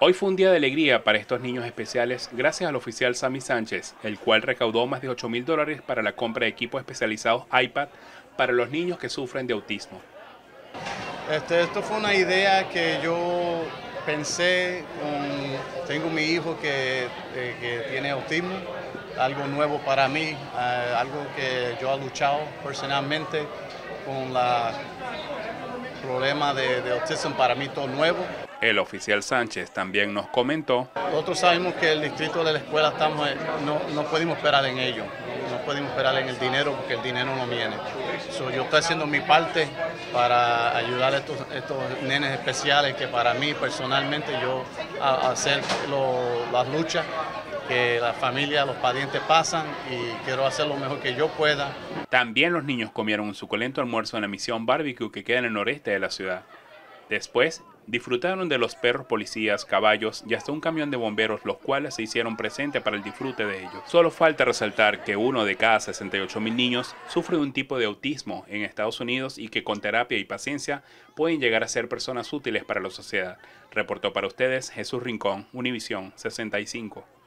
Hoy fue un día de alegría para estos niños especiales gracias al oficial Sammy Sánchez, el cual recaudó más de 8 mil dólares para la compra de equipos especializados iPad para los niños que sufren de autismo. Este, esto fue una idea que yo pensé, tengo mi hijo que, eh, que, tiene autismo, algo nuevo para mí, eh, algo que yo he luchado personalmente con la problema de, de autismo para mí todo nuevo. El oficial Sánchez también nos comentó. Nosotros sabemos que el distrito de la escuela estamos, no, no podemos esperar en ello, no podemos esperar en el dinero porque el dinero no viene. yo estoy haciendo mi parte para ayudar a estos, estos nenes especiales que para mí personalmente yo a, hacer las luchas que la familia, los parientes pasan y quiero hacer lo mejor que yo pueda. También los niños comieron un suculento almuerzo en la misión barbecue que queda en el noreste de la ciudad. Después, disfrutaron de los perros policías, caballos y hasta un camión de bomberos, los cuales se hicieron presentes para el disfrute de ellos. Solo falta resaltar que uno de cada 68 mil niños sufre de un tipo de autismo en Estados Unidos y que con terapia y paciencia pueden llegar a ser personas útiles para la sociedad. Reportó para ustedes Jesús Rincón, Univisión 65.